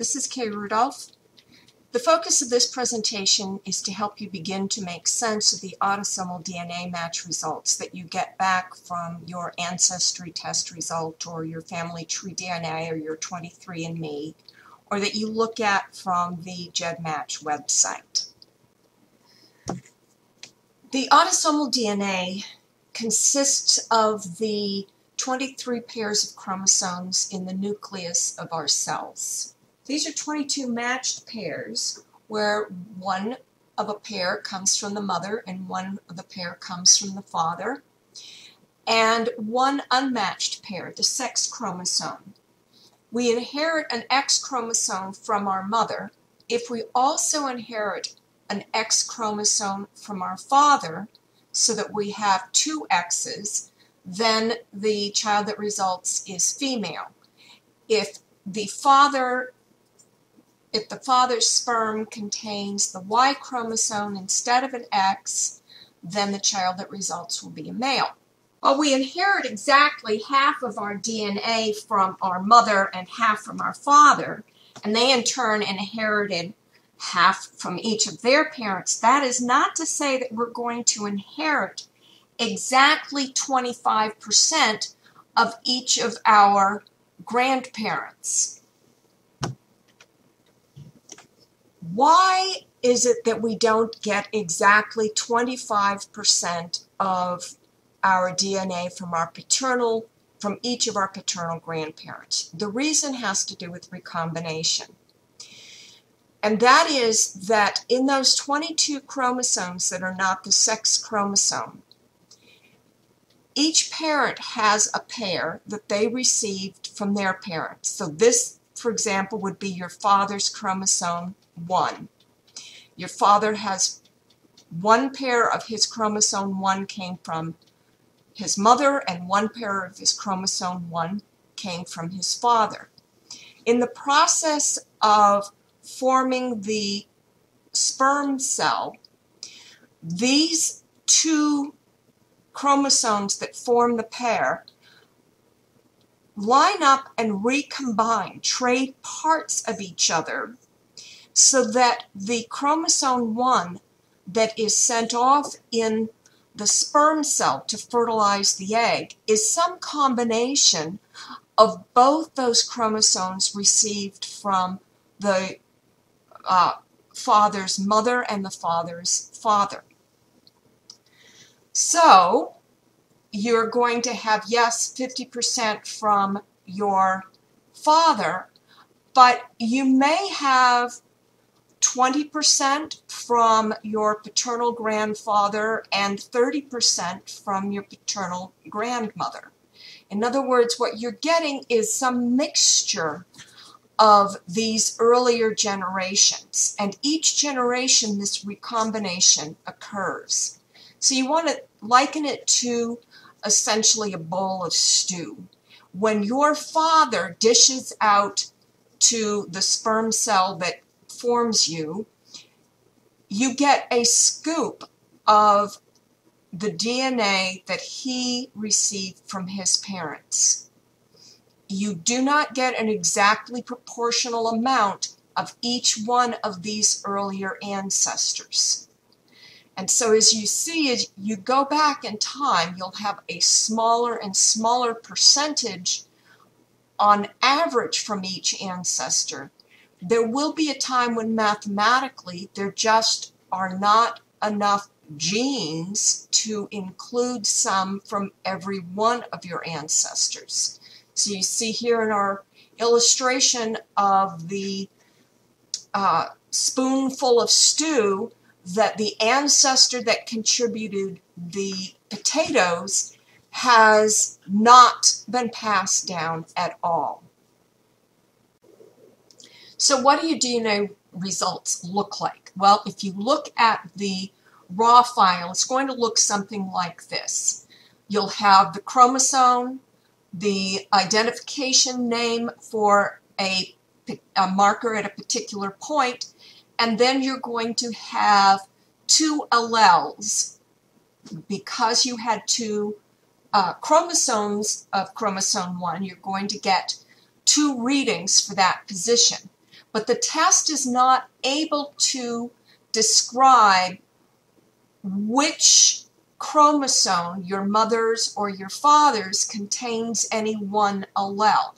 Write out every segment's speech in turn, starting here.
This is Kay Rudolph. The focus of this presentation is to help you begin to make sense of the autosomal DNA match results that you get back from your ancestry test result or your family tree DNA or your 23andMe or that you look at from the GEDmatch website. The autosomal DNA consists of the 23 pairs of chromosomes in the nucleus of our cells. These are 22 matched pairs where one of a pair comes from the mother and one of the pair comes from the father. And one unmatched pair, the sex chromosome. We inherit an X chromosome from our mother. If we also inherit an X chromosome from our father, so that we have two X's, then the child that results is female. If the father if the father's sperm contains the Y chromosome instead of an X, then the child that results will be a male. Well, we inherit exactly half of our DNA from our mother and half from our father, and they in turn inherited half from each of their parents. That is not to say that we're going to inherit exactly 25% of each of our grandparents. Why is it that we don't get exactly 25% of our DNA from our paternal from each of our paternal grandparents? The reason has to do with recombination. And that is that in those 22 chromosomes that are not the sex chromosome, each parent has a pair that they received from their parents. So this, for example, would be your father's chromosome 1. Your father has one pair of his chromosome 1 came from his mother and one pair of his chromosome 1 came from his father. In the process of forming the sperm cell, these two chromosomes that form the pair line up and recombine, trade parts of each other so that the chromosome 1 that is sent off in the sperm cell to fertilize the egg is some combination of both those chromosomes received from the uh, father's mother and the father's father. So you're going to have, yes, 50% from your father, but you may have 20% from your paternal grandfather and 30% from your paternal grandmother. In other words, what you're getting is some mixture of these earlier generations. And each generation, this recombination occurs. So you want to liken it to essentially a bowl of stew. When your father dishes out to the sperm cell that forms you, you get a scoop of the DNA that he received from his parents. You do not get an exactly proportional amount of each one of these earlier ancestors. And so as you see, as you go back in time, you'll have a smaller and smaller percentage on average from each ancestor there will be a time when mathematically there just are not enough genes to include some from every one of your ancestors. So you see here in our illustration of the uh, spoonful of stew that the ancestor that contributed the potatoes has not been passed down at all. So what do your DNA results look like? Well, if you look at the raw file, it's going to look something like this. You'll have the chromosome, the identification name for a, a marker at a particular point, and then you're going to have two alleles. Because you had two uh, chromosomes of chromosome 1, you're going to get two readings for that position. But the test is not able to describe which chromosome, your mother's or your father's, contains any one allele.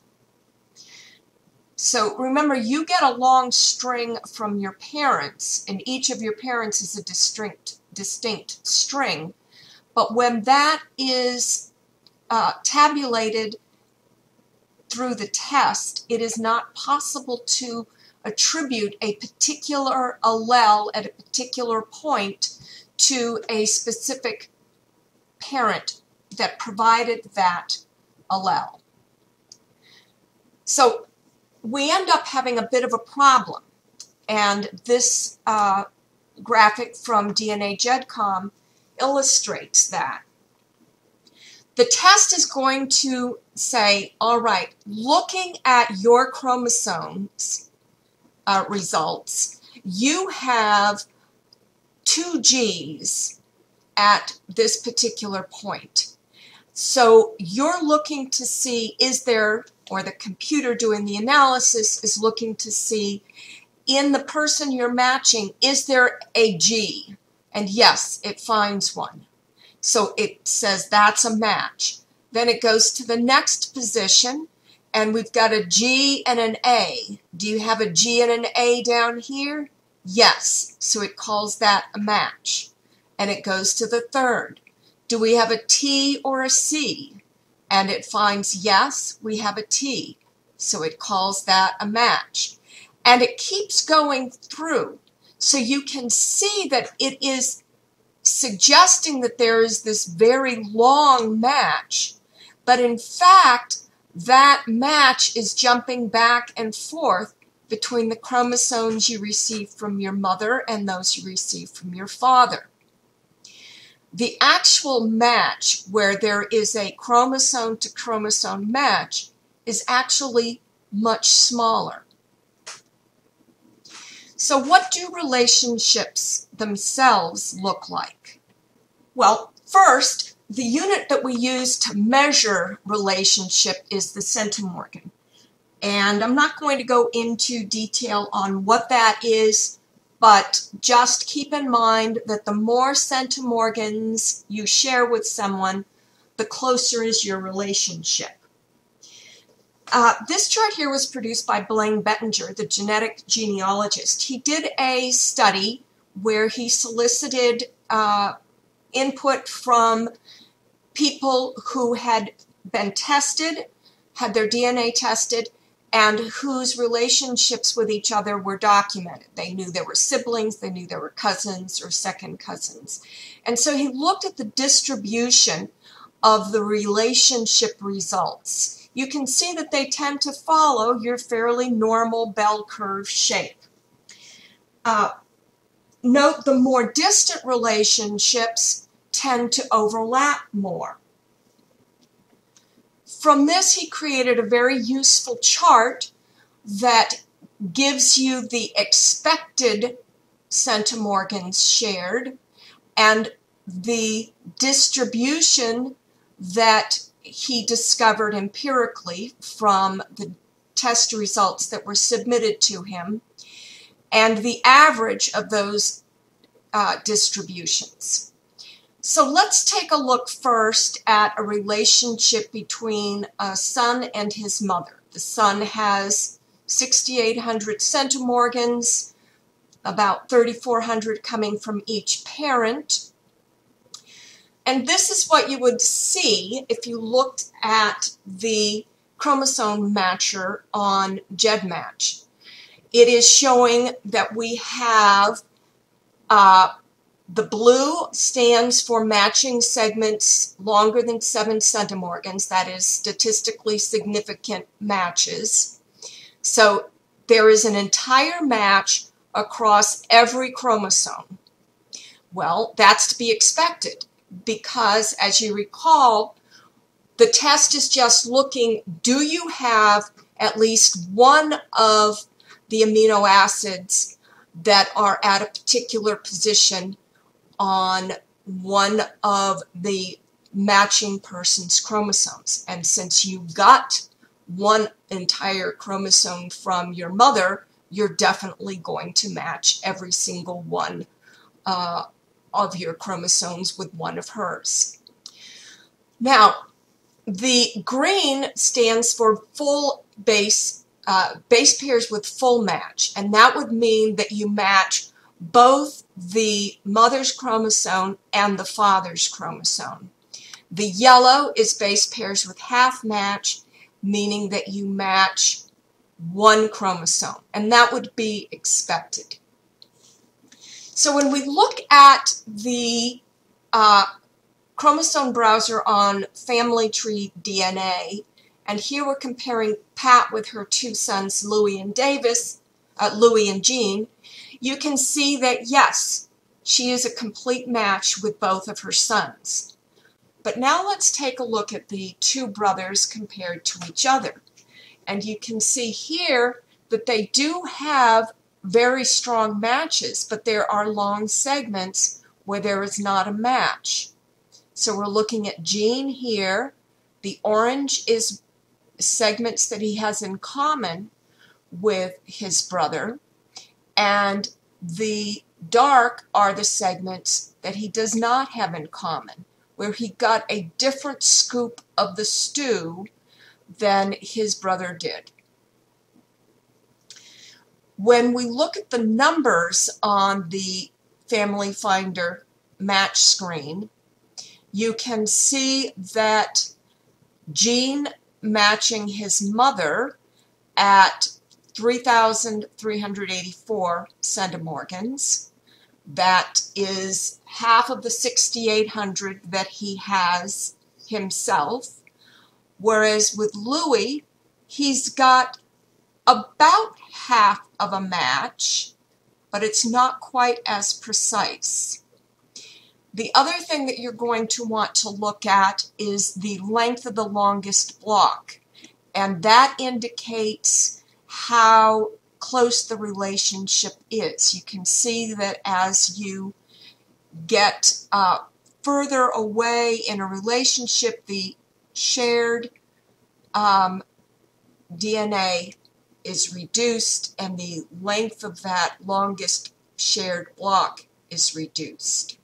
So remember, you get a long string from your parents, and each of your parents is a distinct, distinct string. But when that is uh, tabulated through the test, it is not possible to attribute a particular allele at a particular point to a specific parent that provided that allele. So we end up having a bit of a problem. And this uh, graphic from DNA GEDCOM illustrates that. The test is going to say, all right, looking at your chromosomes uh, results, you have two G's at this particular point. So you're looking to see is there, or the computer doing the analysis is looking to see in the person you're matching, is there a G? And yes, it finds one. So it says that's a match. Then it goes to the next position and we've got a G and an A. Do you have a G and an A down here? Yes. So it calls that a match. And it goes to the third. Do we have a T or a C? And it finds yes, we have a T. So it calls that a match. And it keeps going through. So you can see that it is suggesting that there is this very long match, but in fact, that match is jumping back and forth between the chromosomes you receive from your mother and those you receive from your father. The actual match, where there is a chromosome to chromosome match, is actually much smaller. So, what do relationships themselves look like? Well, first, the unit that we use to measure relationship is the centimorgan. And I'm not going to go into detail on what that is, but just keep in mind that the more centimorgans you share with someone, the closer is your relationship. Uh, this chart here was produced by Blaine Bettinger, the genetic genealogist. He did a study where he solicited uh, input from people who had been tested, had their DNA tested, and whose relationships with each other were documented. They knew there were siblings, they knew there were cousins or second cousins. And so he looked at the distribution of the relationship results you can see that they tend to follow your fairly normal bell curve shape. Uh, note the more distant relationships tend to overlap more. From this, he created a very useful chart that gives you the expected centimorgans shared and the distribution that he discovered empirically from the test results that were submitted to him and the average of those uh, distributions. So let's take a look first at a relationship between a son and his mother. The son has 6,800 centimorgans, about 3,400 coming from each parent. And this is what you would see if you looked at the chromosome matcher on GEDmatch. It is showing that we have uh, the blue stands for matching segments longer than 7 centimorgans, that is statistically significant matches. So there is an entire match across every chromosome. Well, that's to be expected because, as you recall, the test is just looking do you have at least one of the amino acids that are at a particular position on one of the matching person's chromosomes. And since you got one entire chromosome from your mother, you're definitely going to match every single one uh, of your chromosomes with one of hers. Now, the green stands for full base uh, base pairs with full match, and that would mean that you match both the mother's chromosome and the father's chromosome. The yellow is base pairs with half match, meaning that you match one chromosome, and that would be expected. So when we look at the uh, chromosome browser on Family Tree DNA, and here we're comparing Pat with her two sons, Louis and Davis, uh, Louis and Jean, you can see that yes, she is a complete match with both of her sons. But now let's take a look at the two brothers compared to each other. And you can see here that they do have very strong matches, but there are long segments where there is not a match. So we're looking at Gene here. The orange is segments that he has in common with his brother. And the dark are the segments that he does not have in common, where he got a different scoop of the stew than his brother did. When we look at the numbers on the Family Finder match screen, you can see that Gene matching his mother at 3,384 centimorgans. That is half of the 6,800 that he has himself. Whereas with Louis, he's got about half of a match, but it's not quite as precise. The other thing that you're going to want to look at is the length of the longest block, and that indicates how close the relationship is. You can see that as you get uh, further away in a relationship, the shared um, DNA is reduced and the length of that longest shared block is reduced.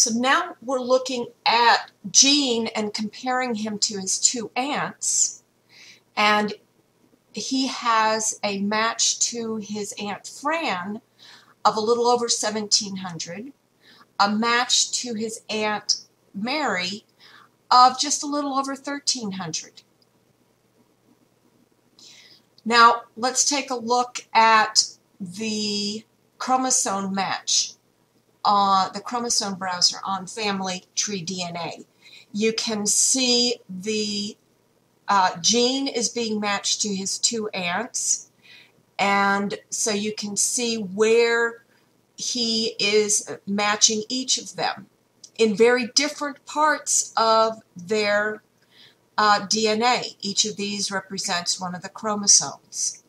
So now we're looking at Gene and comparing him to his two aunts. And he has a match to his Aunt Fran of a little over 1700, a match to his Aunt Mary of just a little over 1300. Now, let's take a look at the chromosome match uh, the chromosome browser on family tree DNA. You can see the uh, Jean is being matched to his two aunts, and so you can see where he is matching each of them in very different parts of their uh, DNA. Each of these represents one of the chromosomes.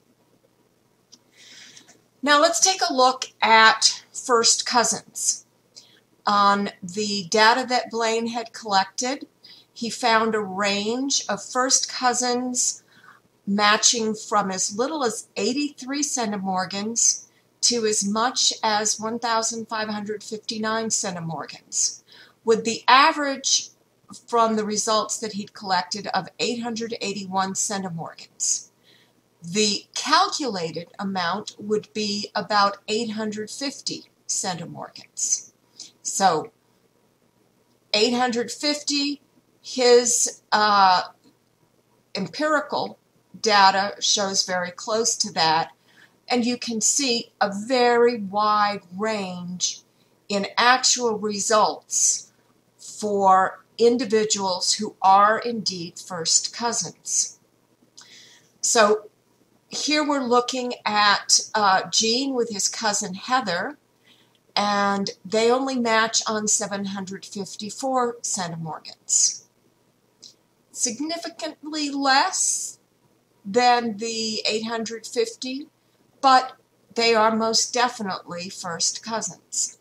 Now let's take a look at first cousins. On the data that Blaine had collected, he found a range of first cousins matching from as little as 83 centimorgans to as much as 1,559 centimorgans, with the average from the results that he'd collected of 881 centimorgans. The calculated amount would be about 850 centimorgans. So 850, his uh, empirical data shows very close to that, and you can see a very wide range in actual results for individuals who are indeed first cousins. So here we're looking at uh, Jean with his cousin Heather, and they only match on 754 centimorgans. Significantly less than the 850, but they are most definitely first cousins.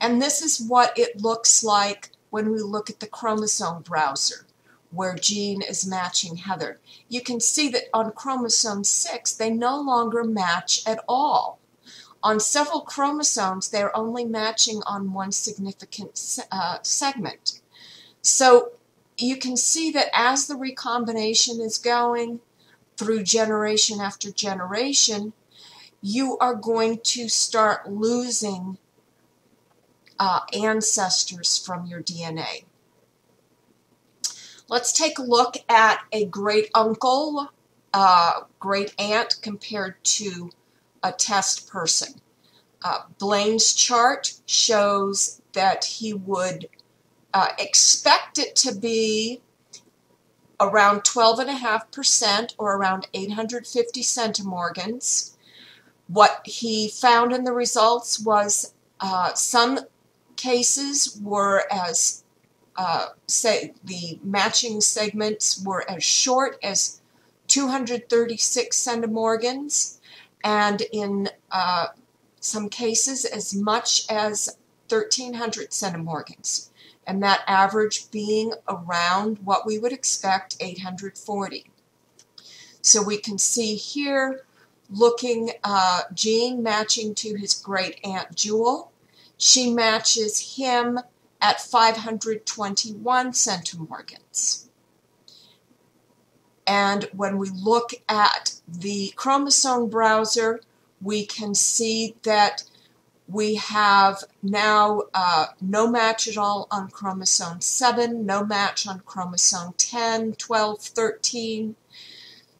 And this is what it looks like when we look at the chromosome browser, where Jean is matching Heather. You can see that on chromosome 6, they no longer match at all. On several chromosomes, they're only matching on one significant uh, segment. So you can see that as the recombination is going through generation after generation, you are going to start losing uh, ancestors from your DNA. Let's take a look at a great uncle, uh, great aunt compared to a test person. Uh, Blaine's chart shows that he would uh, expect it to be around 12.5% or around 850 centimorgans. What he found in the results was uh, some cases were as uh, say the matching segments were as short as 236 centimorgans, and in uh, some cases as much as 1300 centimorgans, and that average being around what we would expect 840. So we can see here looking uh, Jean matching to his great aunt Jewel. She matches him at 521 centimorgans. And when we look at the chromosome browser, we can see that we have now uh, no match at all on chromosome 7, no match on chromosome 10, 12, 13.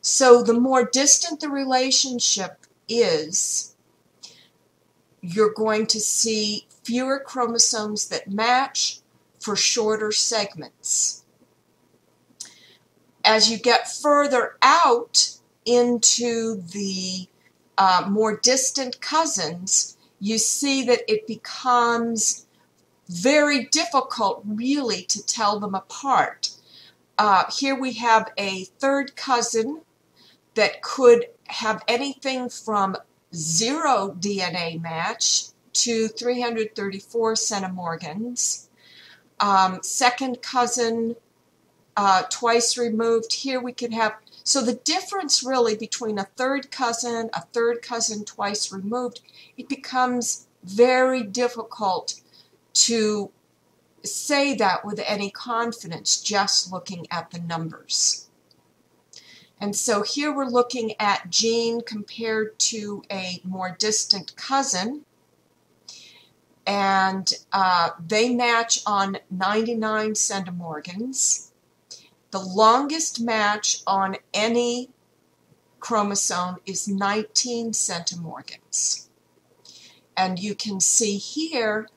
So the more distant the relationship is, you're going to see fewer chromosomes that match for shorter segments. As you get further out into the uh, more distant cousins, you see that it becomes very difficult really to tell them apart. Uh, here we have a third cousin that could have anything from zero DNA match to 334 centimorgans. Um, second cousin, uh, twice removed. Here we could have, so the difference really between a third cousin, a third cousin twice removed, it becomes very difficult to say that with any confidence just looking at the numbers. And so here we're looking at Jean compared to a more distant cousin and uh, they match on 99 centimorgans. The longest match on any chromosome is 19 centimorgans. And you can see here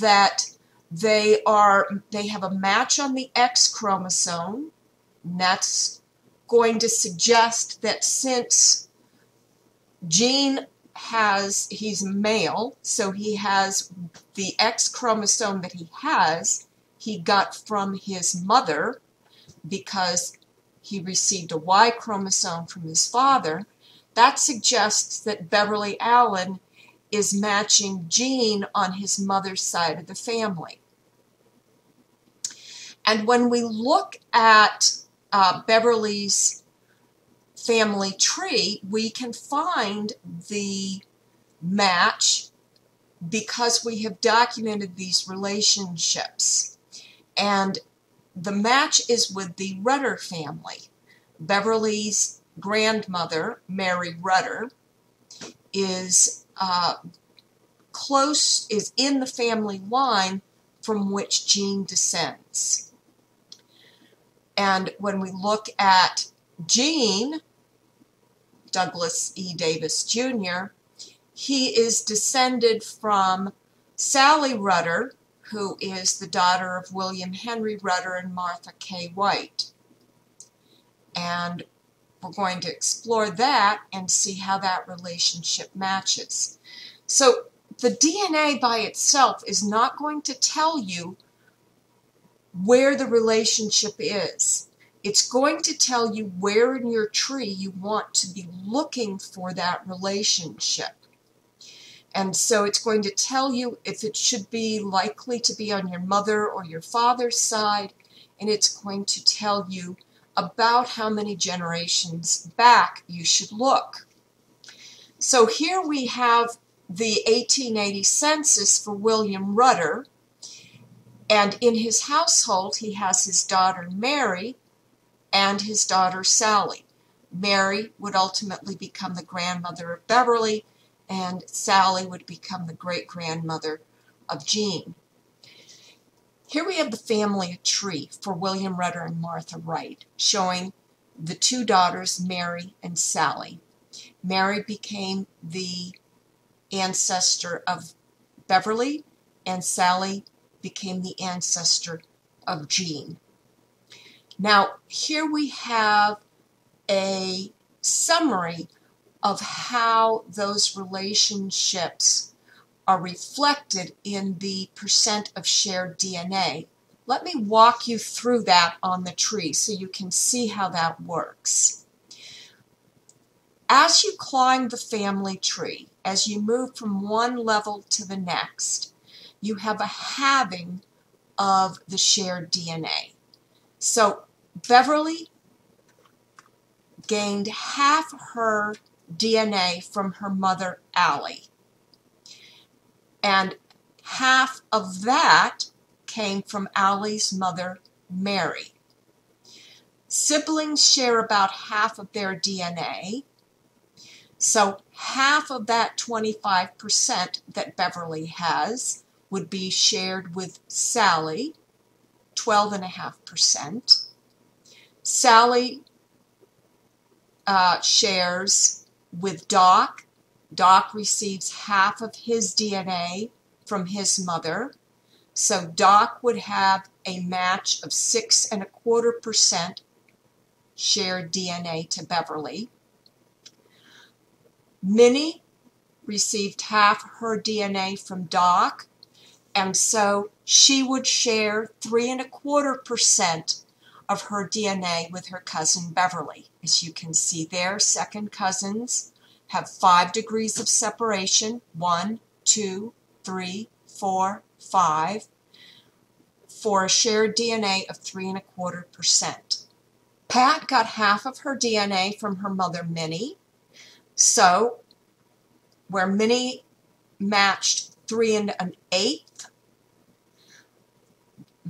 that they are they have a match on the X chromosome. And that's going to suggest that since Jean has, he's male, so he has the X chromosome that he has, he got from his mother because he received a Y chromosome from his father. That suggests that Beverly Allen is matching Jean on his mother's side of the family. And when we look at uh, Beverly's family tree, we can find the match because we have documented these relationships. And the match is with the Rudder family. Beverly's grandmother, Mary Rudder, is uh, close, is in the family line from which Jean descends. And when we look at Jean, Douglas E. Davis Jr., he is descended from Sally Rudder, who is the daughter of William Henry Rudder and Martha K. White. And we're going to explore that and see how that relationship matches. So the DNA by itself is not going to tell you where the relationship is. It's going to tell you where in your tree you want to be looking for that relationship. And so it's going to tell you if it should be likely to be on your mother or your father's side, and it's going to tell you about how many generations back you should look. So here we have the 1880 census for William Rudder, and in his household he has his daughter Mary and his daughter Sally. Mary would ultimately become the grandmother of Beverly, and Sally would become the great grandmother of Jean. Here we have the family tree for William Rudder and Martha Wright, showing the two daughters, Mary and Sally. Mary became the ancestor of Beverly, and Sally became the ancestor of Jean. Now, here we have a summary of how those relationships are reflected in the percent of shared DNA. Let me walk you through that on the tree so you can see how that works. As you climb the family tree, as you move from one level to the next, you have a halving of the shared DNA. So Beverly gained half her DNA from her mother, Allie. And half of that came from Allie's mother, Mary. Siblings share about half of their DNA. So half of that 25% that Beverly has would be shared with Sally, 12.5%. Sally uh, shares with Doc. Doc receives half of his DNA from his mother. So Doc would have a match of six and a quarter percent shared DNA to Beverly. Minnie received half her DNA from Doc, and so she would share three and a quarter percent of her DNA with her cousin Beverly. As you can see there, second cousins have five degrees of separation one, two, three, four, five for a shared DNA of three and a quarter percent. Pat got half of her DNA from her mother Minnie. So, where Minnie matched three and an eighth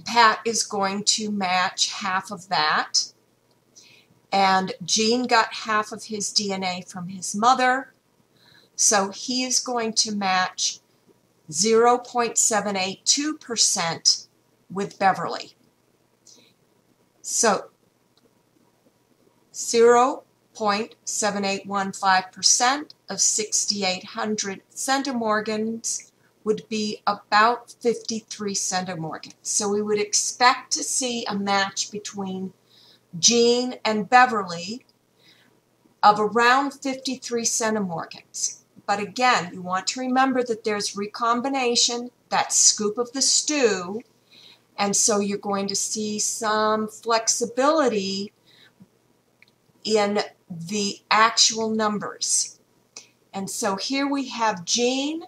Pat is going to match half of that. And Jean got half of his DNA from his mother. So he is going to match 0.782% with Beverly. So 0.7815% of 6,800 centimorgans would be about 53 centimorgans. So we would expect to see a match between Jean and Beverly of around 53 centimorgans. But again, you want to remember that there's recombination, that scoop of the stew, and so you're going to see some flexibility in the actual numbers. And so here we have Jean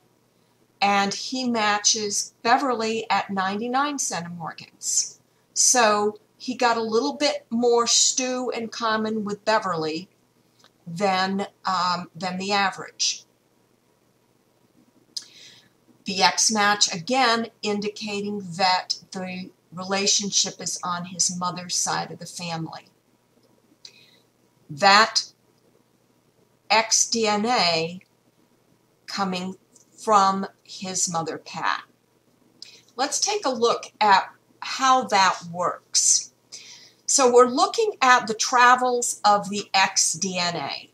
and he matches Beverly at 99 centimorgans. So he got a little bit more stew in common with Beverly than, um, than the average. The X match again indicating that the relationship is on his mother's side of the family. That X DNA coming from his mother, Pat. Let's take a look at how that works. So we're looking at the travels of the X DNA.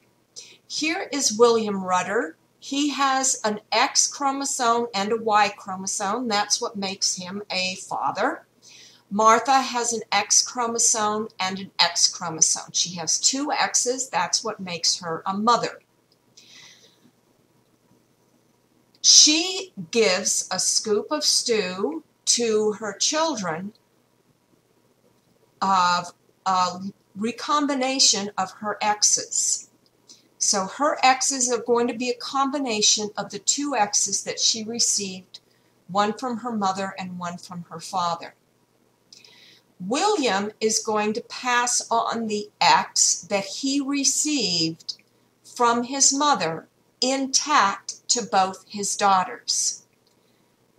Here is William Rudder. He has an X chromosome and a Y chromosome. That's what makes him a father. Martha has an X chromosome and an X chromosome. She has two X's. That's what makes her a mother. She gives a scoop of stew to her children of a recombination of her X's. So her X's are going to be a combination of the two X's that she received, one from her mother and one from her father. William is going to pass on the X that he received from his mother intact to both his daughters.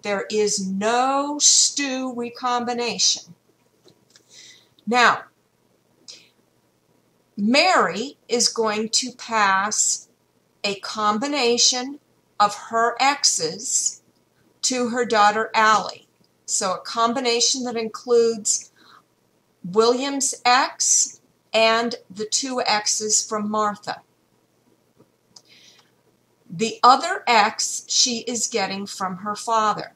There is no stew recombination. Now, Mary is going to pass a combination of her X's to her daughter Allie. So a combination that includes William's X and the two X's from Martha. The other X she is getting from her father.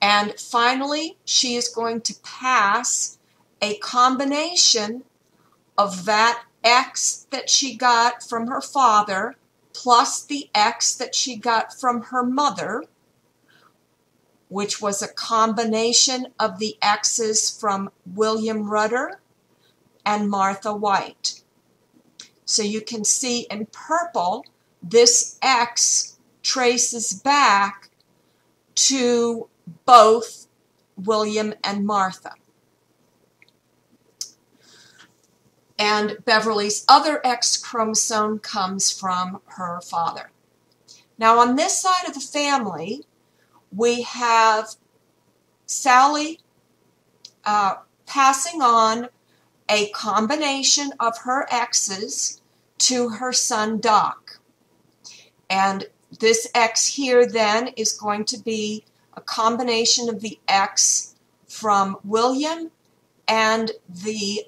And finally, she is going to pass a combination of that X that she got from her father plus the X that she got from her mother, which was a combination of the X's from William Rudder and Martha White. So you can see in purple, this X traces back to both William and Martha. And Beverly's other X chromosome comes from her father. Now, on this side of the family, we have Sally uh, passing on a combination of her X's to her son Doc. And this X here then is going to be a combination of the X from William and the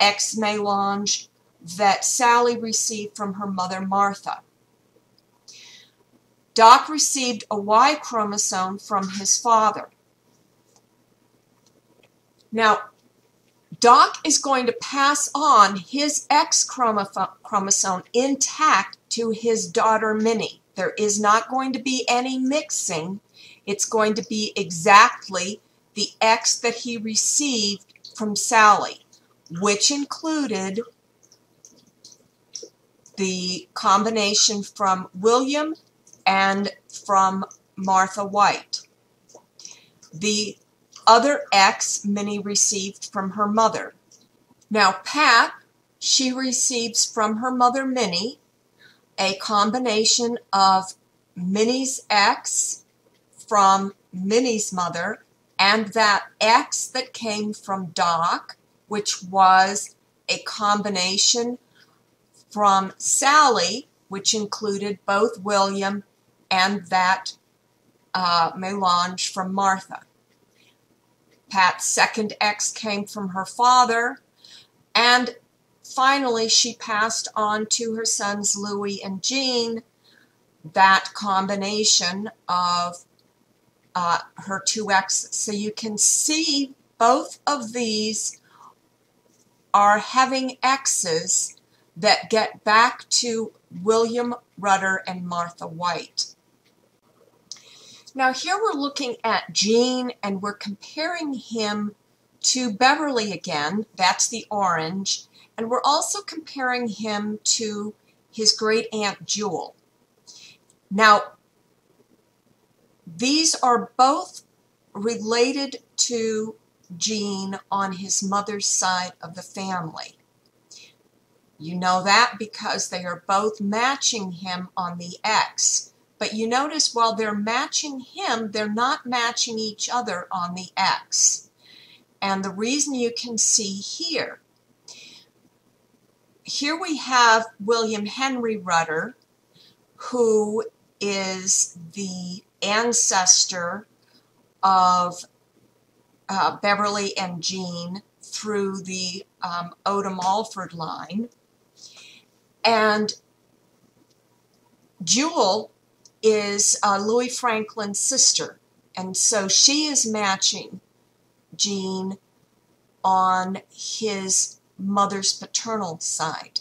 X melange that Sally received from her mother Martha. Doc received a Y chromosome from his father. Now, Doc is going to pass on his X chromosome intact to his daughter Minnie. There is not going to be any mixing. It's going to be exactly the X that he received from Sally which included the combination from William and from Martha White. The other X Minnie received from her mother. Now, Pat, she receives from her mother Minnie a combination of Minnie's X from Minnie's mother and that X that came from Doc which was a combination from Sally, which included both William and that uh, melange from Martha. Pat's second X came from her father, and finally she passed on to her sons Louis and Jean that combination of uh, her two X's. So you can see both of these are having X's that get back to William Rudder and Martha White. Now here we're looking at Gene and we're comparing him to Beverly again, that's the orange, and we're also comparing him to his great aunt Jewel. Now, these are both related to Gene on his mother's side of the family. You know that because they are both matching him on the X. But you notice while they're matching him, they're not matching each other on the X. And the reason you can see here, here we have William Henry Rudder, who is the ancestor of uh, Beverly and Jean through the um, Odom Alford line. And Jewel is uh, Louis Franklin's sister. And so she is matching Jean on his mother's paternal side.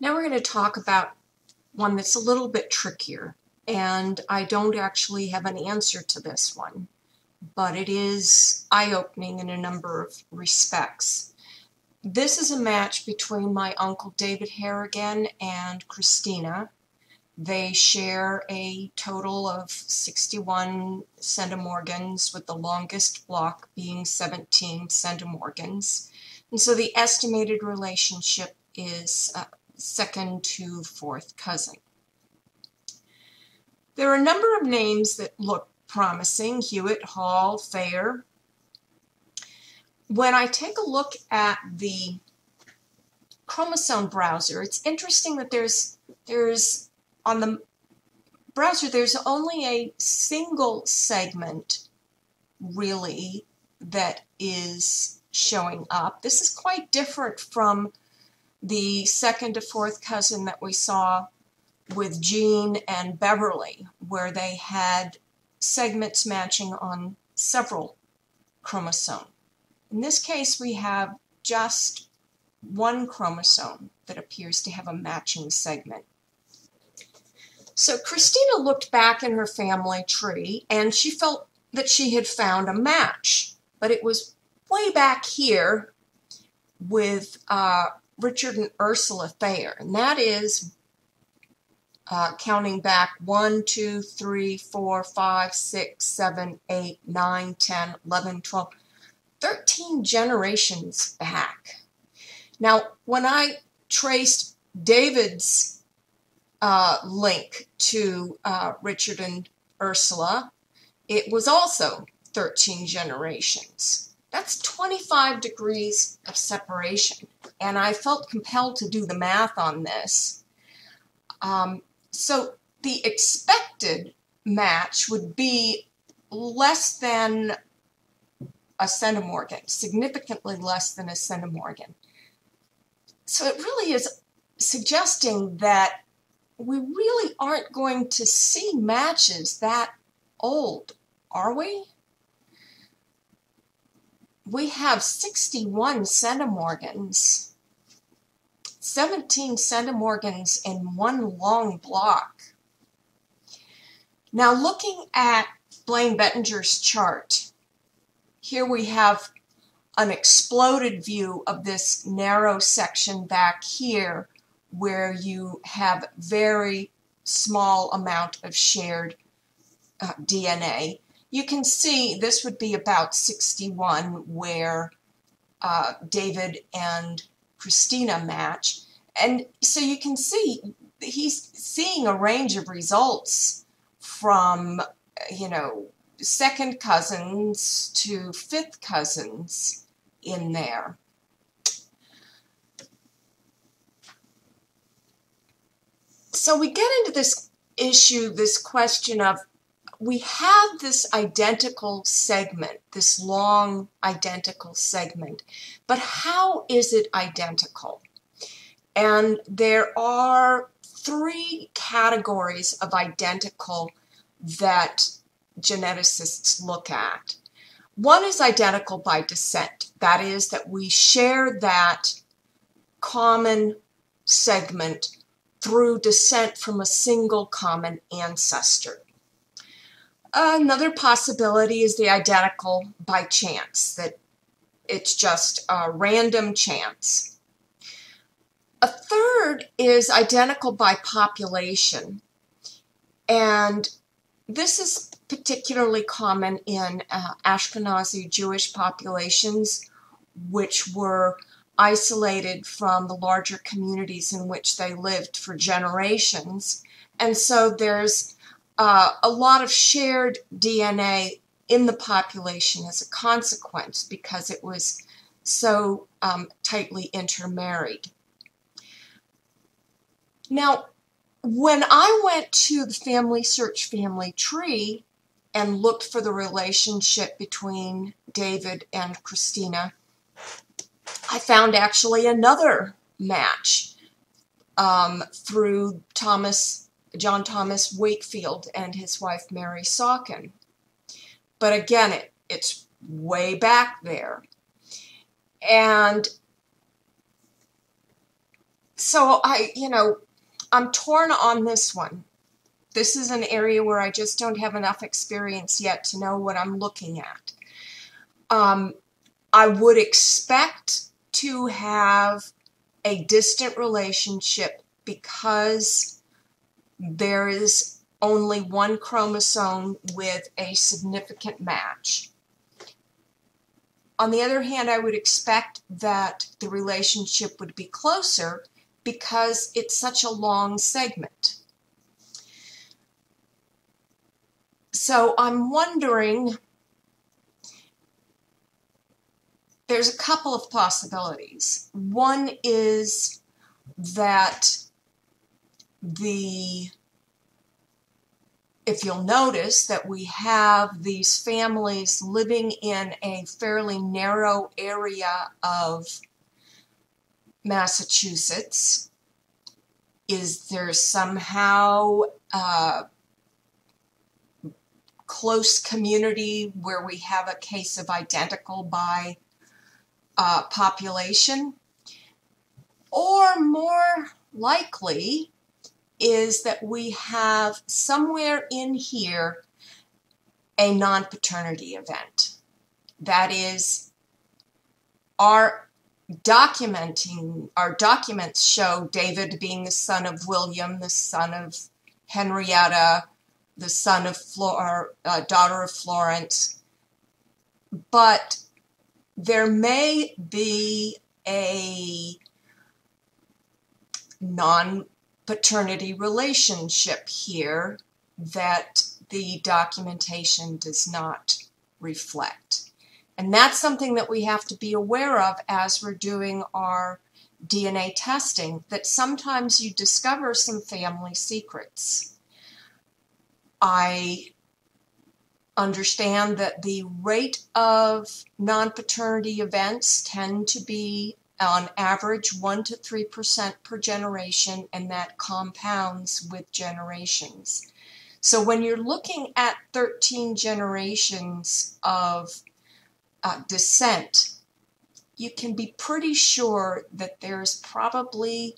Now we're going to talk about one that's a little bit trickier and I don't actually have an answer to this one, but it is eye opening in a number of respects. This is a match between my uncle David Harrigan and Christina, They share a total of 61 centimorgans, with the longest block being 17 centimorgans. And so the estimated relationship is uh, second to fourth cousin. There are a number of names that look promising, Hewitt, Hall, Thayer. When I take a look at the chromosome browser, it's interesting that there's there's on the browser there's only a single segment really that is showing up. This is quite different from the second to fourth cousin that we saw with Jean and Beverly, where they had segments matching on several chromosomes. In this case, we have just one chromosome that appears to have a matching segment. So Christina looked back in her family tree and she felt that she had found a match, but it was way back here with uh, Richard and Ursula Thayer, and that is uh, counting back 1, 2, 3, 4, 5, 6, 7, 8, 9, 10, 11, 12, 13 generations back. Now, when I traced David's uh, link to uh, Richard and Ursula, it was also 13 generations. That's 25 degrees of separation. And I felt compelled to do the math on this. Um, so the expected match would be less than a centimorgan, significantly less than a centimorgan. So it really is suggesting that we really aren't going to see matches that old, are we? We have 61 centimorgans 17 centimorgans in one long block. Now looking at Blaine Bettinger's chart, here we have an exploded view of this narrow section back here where you have very small amount of shared uh, DNA. You can see this would be about 61 where uh, David and Christina match. And so you can see he's seeing a range of results from, you know, second cousins to fifth cousins in there. So we get into this issue, this question of we have this identical segment, this long identical segment, but how is it identical? And there are three categories of identical that geneticists look at. One is identical by descent. That is, that we share that common segment through descent from a single common ancestor. Another possibility is the identical by chance, that it's just a random chance. A third is identical by population, and this is particularly common in uh, Ashkenazi Jewish populations, which were isolated from the larger communities in which they lived for generations. And so there's uh, a lot of shared DNA in the population as a consequence because it was so um, tightly intermarried. Now, when I went to the Family Search Family Tree and looked for the relationship between David and Christina, I found actually another match um, through Thomas John Thomas Wakefield and his wife Mary Sawkin. But again, it, it's way back there. And so I, you know, I'm torn on this one. This is an area where I just don't have enough experience yet to know what I'm looking at. Um, I would expect to have a distant relationship because there is only one chromosome with a significant match. On the other hand, I would expect that the relationship would be closer because it's such a long segment. So I'm wondering, there's a couple of possibilities. One is that the if you'll notice that we have these families living in a fairly narrow area of Massachusetts, is there somehow uh, close community where we have a case of identical by uh, population? Or more likely, is that we have somewhere in here a non paternity event. That is, our documenting, our documents show David being the son of William, the son of Henrietta, the son of Flor, uh, daughter of Florence, but there may be a non paternity relationship here that the documentation does not reflect. And that's something that we have to be aware of as we're doing our DNA testing, that sometimes you discover some family secrets. I understand that the rate of non paternity events tend to be on average 1 to 3% per generation, and that compounds with generations. So when you're looking at 13 generations of uh, descent, you can be pretty sure that there's probably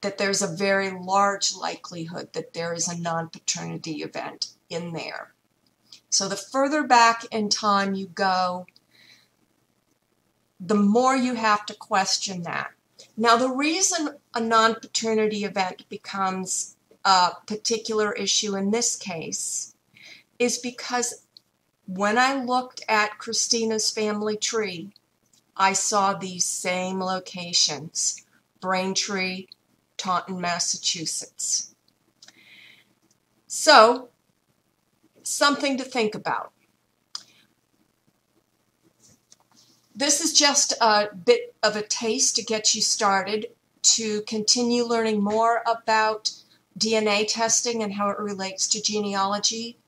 that there's a very large likelihood that there is a non-paternity event in there. So the further back in time you go, the more you have to question that. Now, the reason a non paternity event becomes a particular issue in this case is because when I looked at Christina's family tree, I saw these same locations Braintree, Taunton, Massachusetts. So, something to think about. This is just a bit of a taste to get you started to continue learning more about DNA testing and how it relates to genealogy.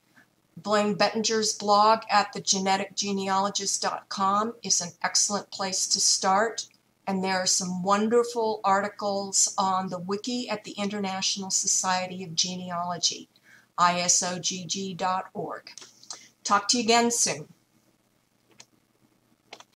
Blaine Bettinger's blog at thegeneticgenealogist.com is an excellent place to start. And there are some wonderful articles on the wiki at the International Society of Genealogy, isogg.org. Talk to you again soon.